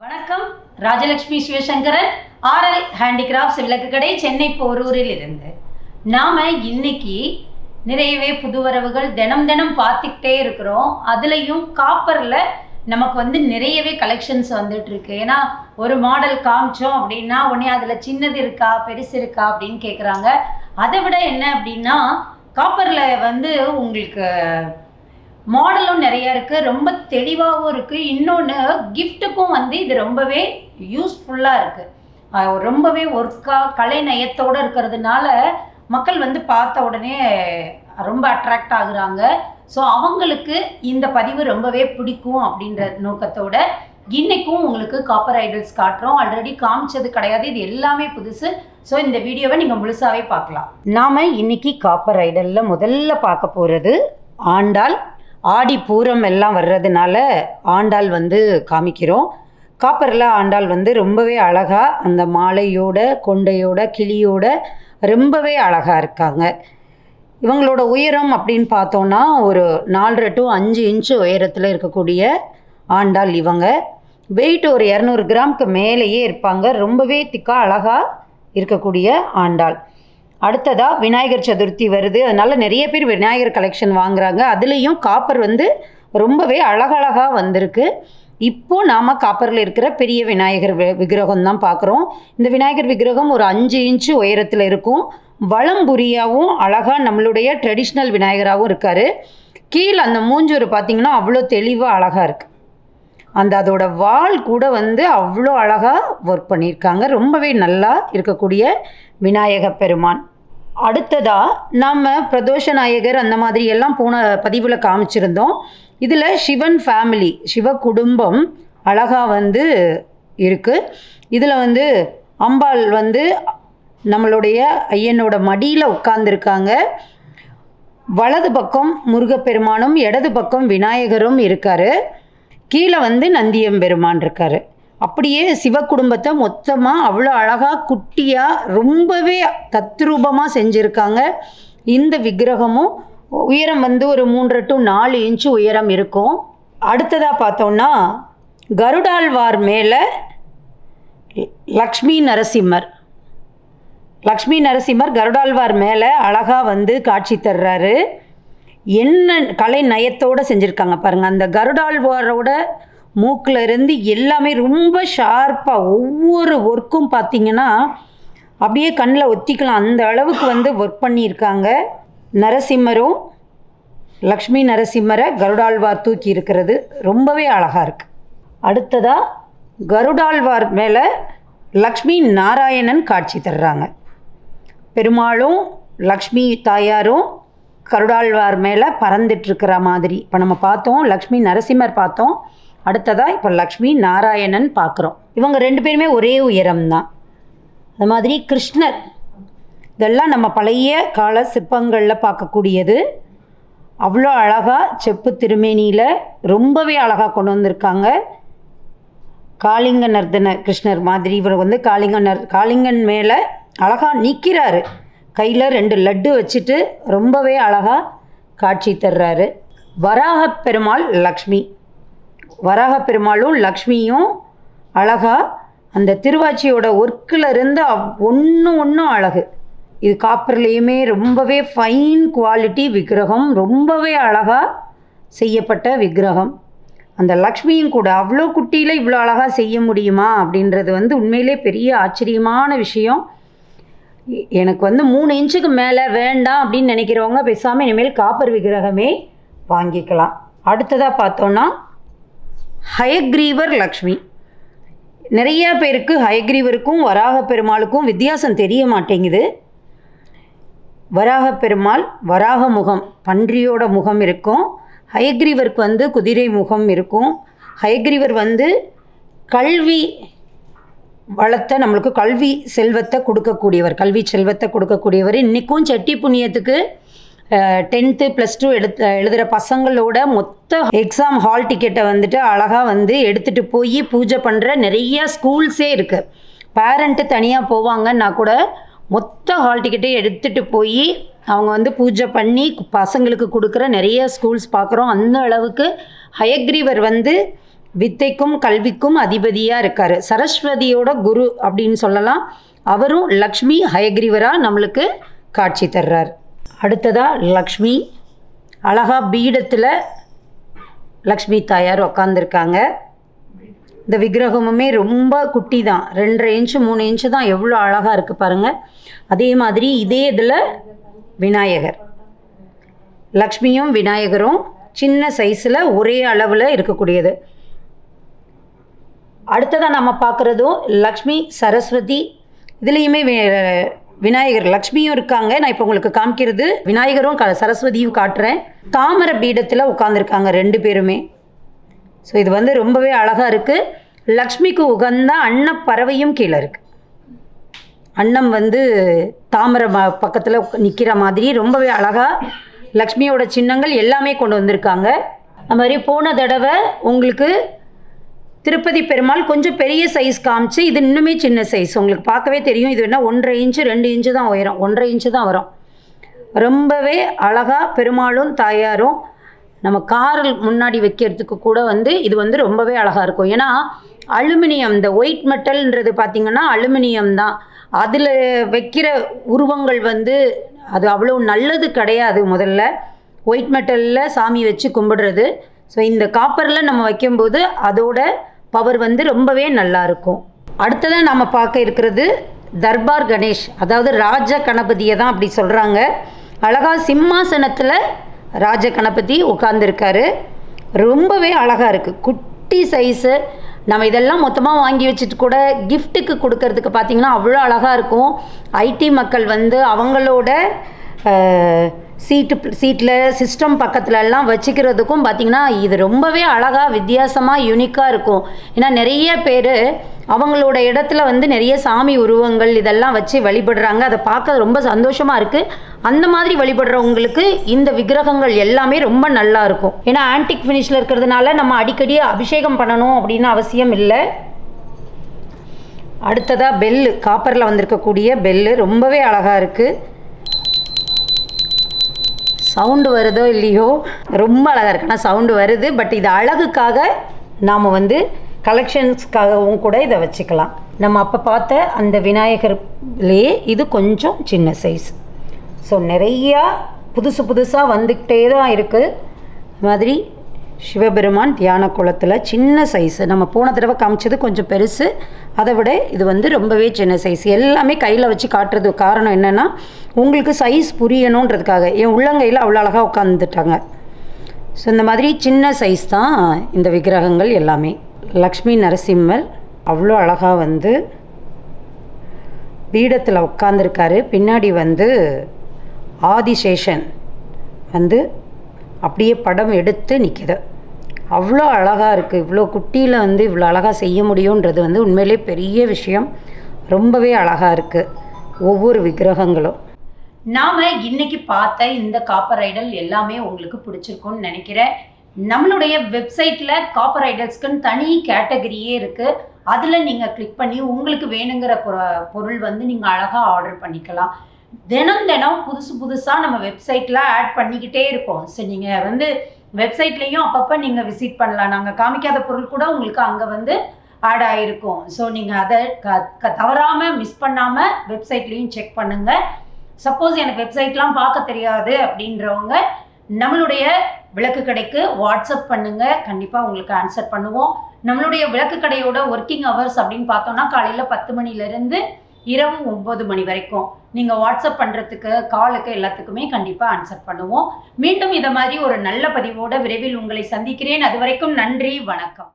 வணக்கம். Rajalakshmi Sivasankaran RL handicrafts விளக்கு கடை சென்னை போரூரில் இருந்து நாம் இன்னைக்கு நிறையவே புதுவரவுகள் தினம் தினம் பார்த்துக்கிட்டே இருக்கிறோம். அதுலேயும் காப்பரில் நமக்கு வந்து நிறையவே கலெக்ஷன்ஸ் வந்துட்டுருக்கு ஏன்னா ஒரு மாடல் காமிச்சோம் அப்படின்னா உடனே அதில் சின்னது இருக்கா பெருசு இருக்கா அப்படின்னு கேட்குறாங்க அதை விட என்ன அப்படின்னா காப்பரில் வந்து உங்களுக்கு மாடலும் நிறைய இருக்குது ரொம்ப தெளிவாகவும் இருக்குது இன்னொன்று கிஃப்ட்டுக்கும் வந்து இது ரொம்பவே யூஸ்ஃபுல்லாக இருக்குது ரொம்பவே ஒர்க்காக கலை நயத்தோடு இருக்கிறதுனால மக்கள் வந்து பார்த்த உடனே ரொம்ப அட்ராக்ட் ஆகுறாங்க. ஸோ அவங்களுக்கு இந்த பதிவு ரொம்பவே பிடிக்கும் அப்படின்ற நோக்கத்தோட இன்றைக்கும் உங்களுக்கு காப்பர் ஐடல்ஸ் காட்டுறோம். ஆல்ரெடி காமிச்சது கிடையாது இது எல்லாமே புதுசு. ஸோ இந்த வீடியோவை நீங்கள் முழுசாவே பார்க்கலாம். நாம் இன்னைக்கு காப்பர் ஐடலில் முதல்ல பார்க்க போகிறது ஆண்டாள் ஆடி பூரம் எல்லாம் வர்றதுனால ஆண்டாள் வந்து காமிக்கிறோம். காப்பரில் ஆண்டாள் வந்து ரொம்பவே அழகாக அந்த மாலையோட கொண்டையோட கிளியோட ரொம்பவே அழகாக இருக்காங்க. இவங்களோட உயரம் அப்படின்னு பார்த்தோன்னா ஒரு நாலரை டு அஞ்சு இன்ச்சு உயரத்தில் இருக்கக்கூடிய ஆண்டாள் இவங்க. வெயிட் ஒரு இரநூறு கிராமுக்கு மேலேயே இருப்பாங்க. ரொம்பவே திக்காக அழகாக இருக்கக்கூடிய ஆண்டாள். அடுத்ததாக விநாயகர் சதுர்த்தி வருது. அதனால் நிறைய பேர் விநாயகர் கலெக்ஷன் வாங்குறாங்க. அதுலேயும் காப்பர் வந்து ரொம்பவே அழகழகாக வந்திருக்கு. இப்போ நாம் காப்பரில் இருக்கிற பெரிய விநாயகர் வி- விக்கிரகம் தான் பார்க்குறோம் இந்த விநாயகர் விக்கிரகம் ஒரு அஞ்சு இன்ச்சு உயரத்தில் இருக்கும். வளம்புரியாகவும் அழகாக நம்மளுடைய ட்ரெடிஷ்னல் விநாயகராகவும் இருக்கார். கீழே அந்த மூஞ்சூர் பார்த்திங்கன்னா அவ்வளோ தெளிவாக அழகாக இருக்குது அந்த அதோட வால் கூட வந்து அவ்வளோ அழகாக ஒர்க் பண்ணியிருக்காங்க. ரொம்பவே நல்லா இருக்கக்கூடிய விநாயக பெருமான். அடுத்ததாக நம்ம பிரதோஷ நாயகர் அந்த மாதிரி எல்லாம் போன பதிவில் காமிச்சிருந்தோம். இதில் சிவன் ஃபேமிலி சிவ குடும்பம் அழகாக வந்து இருக்குது இதில் வந்து அம்பாள் வந்து நம்மளுடைய ஐயனோட மடியில் உட்கார்ந்துருக்காங்க. வலது பக்கம் முருகப்பெருமானும் இடது பக்கம் விநாயகரும் இருக்காரு. கீழே வந்து நந்தியம்பெருமான் இருக்காரு. அப்படியே சிவ குடும்பத்தை மொத்தமாக அவ்வளோ அழகாக குட்டியாக ரொம்பவே தத்ரூபமாக செஞ்சுருக்காங்க. இந்த விக்கிரகமும் உயரம் வந்து ஒரு மூன்று டு நாலு இன்ச்சு உயரம் இருக்கும். அடுத்ததாக பார்த்தோம்னா கருடாழ்வார் மேலே லக்ஷ்மி நரசிம்மர். லக்ஷ்மி நரசிம்மர் கருடாழ்வார் மேலே அழகாக வந்து காட்சி தர்றாரு. என்ன கலை நயத்தோடு செஞ்சுருக்காங்க பாருங்கள் அந்த கருடாழ்வாரோட மூக்கில் இருந்து எல்லாமே ரொம்ப ஷார்ப்பாக ஒவ்வொரு ஒர்க்கும் பார்த்தீங்கன்னா அப்படியே கண்ணில் ஒத்திக்கலாம். அந்த அளவுக்கு வந்து ஒர்க் பண்ணியிருக்காங்க. நரசிம்மரும் லக்ஷ்மி நரசிம்மரை கருடாழ்வார் தூக்கி இருக்கிறது. ரொம்பவே அழகாக இருக்குது அடுத்ததாக கருடாழ்வார் மேலே லக்ஷ்மி நாராயணன் காட்சி தர்றாங்க. பெருமாளும் லக்ஷ்மி தாயாரும் கருடாழ்வார் மேலே பறந்துட்டுருக்கிற மாதிரி. இப்போ நம்ம பார்த்தோம் லக்ஷ்மி நரசிம்மர் பார்த்தோம். அடுத்ததாக இப்போ லக்ஷ்மி நாராயணன் பார்க்குறோம். இவங்க ரெண்டு பேருமே ஒரே உயரம்தான். அது மாதிரி கிருஷ்ணர். இதெல்லாம் நம்ம பழைய கால சிற்பங்களில் பார்க்கக்கூடியது. அவ்வளோ அழகாக செப்பு திருமேனியில் ரொம்பவே அழகாக கொண்டு வந்திருக்காங்க. காளிங்க நர்தன கிருஷ்ணர் மாதிரி இவர் வந்து காளிங்க நர் காளிங்கன் மேலே அழகாக நிற்கிறாரு கையில் ரெண்டு லட்டு வச்சுட்டு ரொம்பவே அழகாக காட்சி தர்றாரு. வராகப் பெருமாள் லக்ஷ்மி. வராக பெருமாளும் லக்ஷ்மியும் அழகாக அந்த திருவாச்சியோட ஒர்க்கில் இருந்து ஒன்று ஒன்றும் அழகு. இது காப்பர்லேயுமே ரொம்பவே ஃபைன் குவாலிட்டி விக்கிரகம் ரொம்பவே அழகாக செய்யப்பட்ட விக்கிரகம். அந்த லக்ஷ்மியும் கூட அவ்வளோ குட்டியில் இவ்வளோ அழகாக செய்ய முடியுமா? அப்படின்றது வந்து உண்மையிலே பெரிய ஆச்சரியமான விஷயம். எனக்கு வந்து மூணு இன்ச்சுக்கு மேலே வேண்டாம் அப்படின்னு நினைக்கிறவங்க பேசாமல் இனிமேல் காப்பர் விக்கிரகமே வாங்கிக்கலாம். அடுத்ததாக பார்த்தோன்னா ஹயக்ரீவர் லக்ஷ்மி. நிறைய பேருக்கு ஹயக்ரீவருக்கும் வராக பெருமாளுக்கும் வித்தியாசம் தெரிய மாட்டேங்குது. வராக பெருமாள் வராக முகம் பன்றியோட முகம் இருக்கும். ஹயக்ரீவருக்கு வந்து குதிரை முகம் இருக்கும். ஹயக்ரீவர் வந்து கல்வி வளத்தை நம்மளுக்கு கல்வி செல்வத்தை கொடுக்கக்கூடியவர் கல்வி செல்வத்தை கொடுக்கக்கூடியவர். இன்றைக்கும் செட்டி புண்ணியத்துக்கு டென்த்து ப்ளஸ் டூ எடுத்து எழுதுகிற பசங்களோட மொத்த எக்ஸாம் ஹால் டிக்கெட்டை வந்துட்டு அழகாக வந்து எடுத்துகிட்டு போய் பூஜை பண்ணுற நிறைய ஸ்கூல்ஸே இருக்குது பேரண்ட்டு தனியாக போவாங்கன்னா கூட மொத்த ஹால் டிக்கெட்டையும் எடுத்துகிட்டு போய் அவங்க வந்து பூஜை பண்ணி பசங்களுக்கு கொடுக்குற நிறைய ஸ்கூல்ஸ் பார்க்குறோம் அந்த அளவுக்கு ஹயக்ரீவர் வந்து வித்தைக்கும் கல்விக்கும் அதிபதியாக இருக்கார். சரஸ்வதியோட குரு அப்படின்னு சொல்லலாம். அவரும் லக்ஷ்மி ஹயக்ரீவராக நம்மளுக்கு காட்சி தர்றார். அடுத்ததாக லக்ஷ்மி. அழகா பீடத்தில் லக்ஷ்மி தாயார் உக்காந்துருக்காங்க. இந்த விக்கிரகமுமே ரொம்ப குட்டி தான் ரெண்டரை இன்ச்சு மூணு இன்ச்சு தான் எவ்வளோ அழகாக இருக்குது பாருங்கள் அதே மாதிரி இதே இதில் விநாயகர். லக்ஷ்மியும் விநாயகரும் சின்ன சைஸில் ஒரே அளவில் இருக்கக்கூடியது. அடுத்ததாக நம்ம பார்க்குறதும் லக்ஷ்மி சரஸ்வதி இதுலேயுமே விநாயகர் லக்ஷ்மியும் இருக்காங்க. நான் இப்போ உங்களுக்கு காமிக்கிறது விநாயகரும் க சரஸ்வதியும் காட்டுறேன். தாமரை பீடத்தில் உட்காந்துருக்காங்க ரெண்டு பேருமே. ஸோ இது வந்து ரொம்பவே அழகாக இருக்குது லக்ஷ்மிக்கு உகந்த அன்னப்பறவையும் கீழே இருக்குது அன்னம் வந்து தாமரை ம பக்கத்தில் நிற்கிற மாதிரி ரொம்பவே அழகாக லக்ஷ்மியோட சின்னங்கள் எல்லாமே கொண்டு வந்திருக்காங்க. அது மாதிரி போன தடவை உங்களுக்கு திருப்பதி பெருமாள் கொஞ்சம் பெரிய சைஸ் காமிச்சு இது இன்னுமே சின்ன சைஸ் உங்களுக்கு பார்க்கவே தெரியும். இது என்ன ஒன்றரை இன்ச்சு ரெண்டு இன்ச்சு தான் உயரம். ஒன்றரை இன்ச்சு தான் வரும். ரொம்பவே அழகாக பெருமாளும் தாயாரும் நம்ம காரில் முன்னாடி வைக்கிறதுக்கு கூட வந்து இது வந்து ரொம்பவே அழகாக இருக்கும். ஏன்னா அலுமினியம் இந்த ஒயிட் மெட்டல்ன்றது பார்த்திங்கன்னா அலுமினியம் தான். அதில் வைக்கிற உருவங்கள் வந்து அது அவ்வளோ நல்லது கிடையாது முதல்ல. ஒயிட் மெட்டலில் சாமி வச்சு கும்பிடுறது. ஸோ இந்த காப்பரில் நம்ம வைக்கும்போது அதோட பவர் வந்து ரொம்பவே நல்லா இருக்கும் அடுத்ததாக நம்ம பார்க்க இருக்கிறது தர்பார் கணேஷ். அதாவது ராஜ கணபதியை தான் அப்படி சொல்கிறாங்க அழகா சிம்மாசனத்தில் ராஜ கணபதி உட்கார்ந்துருக்காரு. ரொம்பவே அழகாக இருக்குது குட்டி சைஸு நம்ம இதெல்லாம் மொத்தமாக வாங்கி வச்சுட்டு கூட கிஃப்ட்டுக்கு கொடுக்கறதுக்கு பார்த்திங்கன்னா அவ்வளோ அழகாக இருக்கும். ஐடி மக்கள் வந்து அவங்களோட சீட்டு சீட்டில் சிஸ்டம் பக்கத்துலலாம் வச்சுக்கிறதுக்கும் பார்த்திங்கன்னா இது ரொம்பவே அழகாக வித்தியாசமாக யூனிக்காக இருக்கும். ஏன்னா நிறைய பேர் அவங்களோட இடத்துல வந்து நிறைய சாமி உருவங்கள் இதெல்லாம் வச்சு வழிபடுறாங்க. அதை பார்க்க ரொம்ப சந்தோஷமாக இருக்குது அந்த மாதிரி வழிபடுறவங்களுக்கு இந்த விக்கிரகங்கள் எல்லாமே ரொம்ப நல்லா இருக்கும். ஏன்னா ஆன்டிக் ஃபினிஷில் இருக்கிறதுனால நம்ம அடிக்கடி அபிஷேகம் பண்ணணும் அப்படின்னு அவசியம் இல்லை. அடுத்ததாக பெல்லு காப்பரில் வந்திருக்கக்கூடிய பெல்லு ரொம்பவே அழகாக இருக்குது சவுண்டு வருதோ இல்லையோ ரொம்ப அழகாக இருக்கு. ஆனால் சவுண்டு வருது பட் இது அழகுக்காக நாம் வந்து கலெக்ஷன்ஸ்க்காகவும் கூட இதை வச்சுக்கலாம். நம்ம அப்போ பார்த்த அந்த விநாயகர்லேயே இது கொஞ்சம் சின்ன சைஸ் ஸோ நிறையா புதுசு புதுசாக வந்துக்கிட்டே தான் இருக்குது மாதிரி சிவபெருமான் தியான குளத்தில் சின்ன சைஸு நம்ம போன தடவை காமிச்சது கொஞ்சம் பெருசு. அதை விட இது வந்து ரொம்பவே சின்ன சைஸ் எல்லாமே கையில் வச்சு காட்டுறது காரணம் என்னென்னா உங்களுக்கு சைஸ் புரியணுன்றதுக்காக. என் உள்ளங்கையில் அவ்வளோ அழகாக உட்காந்துட்டாங்க ஸோ இந்த மாதிரி சின்ன சைஸ் தான் இந்த விக்கிரகங்கள் எல்லாமே. லக்ஷ்மி நரசிம்மர் அவ்வளோ அழகாக வந்து பீடத்தில் உட்காந்துருக்காரு பின்னாடி வந்து ஆதிசேஷன் வந்து அப்படியே படம் எடுத்து நிற்கிது அவ்வளோ அழகாக இருக்குது இவ்வளோ குட்டியில் வந்து இவ்வளோ அழகாக செய்ய முடியுன்றது வந்து உண்மையிலே பெரிய விஷயம். ரொம்பவே அழகாக இருக்குது ஒவ்வொரு விக்கிரகங்களும். நாம் இன்னைக்கு பார்த்த இந்த காப்பர் ஐடல் எல்லாமே உங்களுக்கு பிடிச்சிருக்கும்னு நினைக்கிறேன். நம்மளுடைய வெப்சைட்டில் காப்பர் ஐடல்ஸ்க்குன்னு தனி கேட்டகரியே இருக்குது அதில் நீங்கள் கிளிக் பண்ணி உங்களுக்கு வேணுங்கிற பொருள் வந்து நீங்கள் அழகாக ஆர்டர் பண்ணிக்கலாம். தினம் தினம் புதுசு புதுசாக நம்ம வெப்சைட்டில் ஆட் பண்ணிக்கிட்டே இருக்கோம். சரி நீங்கள் வந்து வெப்சைட்லேயும் அப்பப்போ நீங்கள் விசிட் பண்ணலாம். நாங்கள் காமிக்காத பொருள் கூட உங்களுக்கு அங்கே வந்து ஆட் ஆகிருக்கும் ஸோ நீங்கள் அதை க க தவறாமல் மிஸ் பண்ணாமல் வெப்சைட்லேயும் செக் பண்ணுங்கள் சப்போஸ் எனக்கு வெப்சைட்லாம் பார்க்க தெரியாது அப்படின்றவங்க நம்மளுடைய விளக்கு கடைக்கு வாட்ஸ்அப் பண்ணுங்கள் கண்டிப்பாக உங்களுக்கு ஆன்சர் பண்ணுவோம். நம்மளுடைய விளக்கு கடையோட ஒர்க்கிங் ஹவர்ஸ் அப்படின்னு பார்த்தோம்னா காலையில் பத்து மணிலேருந்து இரவு ஒம்பது மணி வரைக்கும். நீங்கள் வாட்ஸ்அப் பண்ணுறதுக்கு காலுக்கு எல்லாத்துக்குமே கண்டிப்பாக ஆன்சர் பண்ணுவோம். மீண்டும் இதை மாதிரி ஒரு நல்ல பதிவோட விரைவில் உங்களை சந்திக்கிறேன். அது வரைக்கும் நன்றி வணக்கம்.